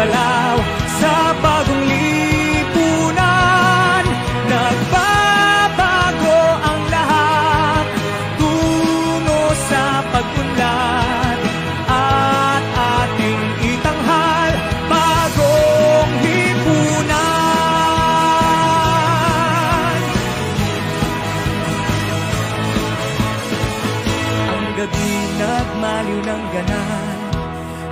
galaw sa bagong lipunan. Nagbabago ang lahat tungo sa pag-unlad At ating itanghal bagong lipunan. Ang gabi nagmaliw ng ganan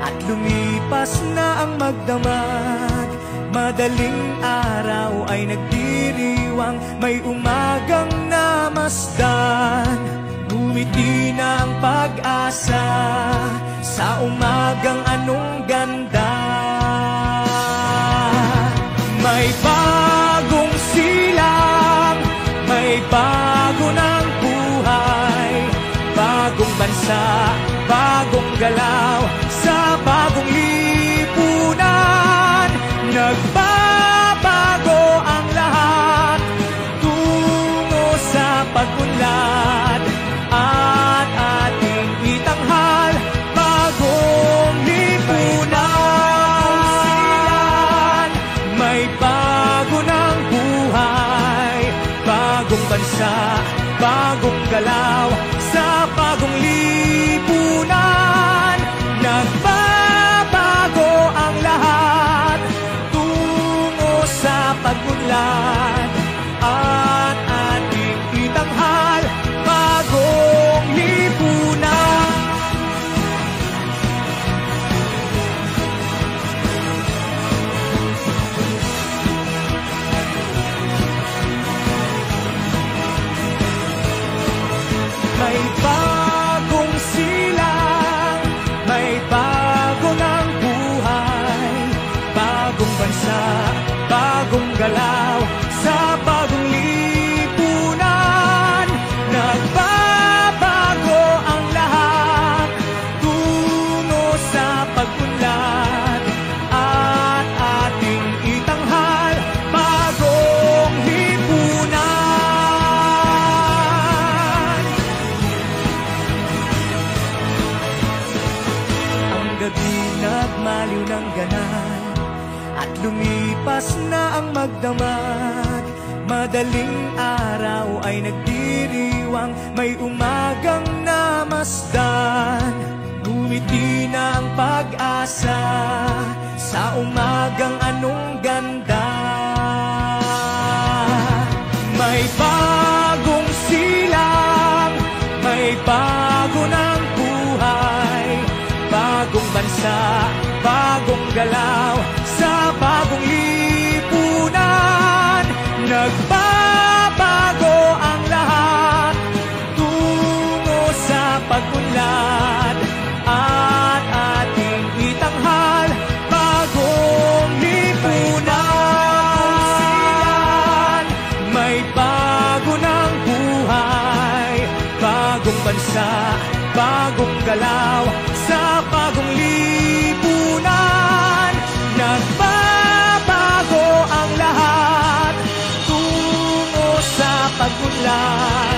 At lumipas na ang magdamag Madaling araw ay nagdiriwang May umagang namasdan. Ngumiti na ang pag-asa Sa umagang anong ganda. May bagong silang May bago ng buhay. Bagong bansa, bagong galaw bagong galaw Sa bagong lipunan galaw Sa bagong lipunan. Nagbabago ang lahat Tungo sa pag-unlad At ating itanghal Bagong lipunan. Ang gabi nagmaliw ng ganan At lumipas na ang magdamag. Madaling araw ay nagdiriwang May umagang namasdan. Ngumiti na ang pag-asa Sa umagang anong ganda. May bagong silang May bago ng buhay. Bagong bansa, bagong galaw gumalaw sa bagong lipunan. Nagbabago ang lahat tungo sa pagmunlan.